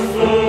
Lord.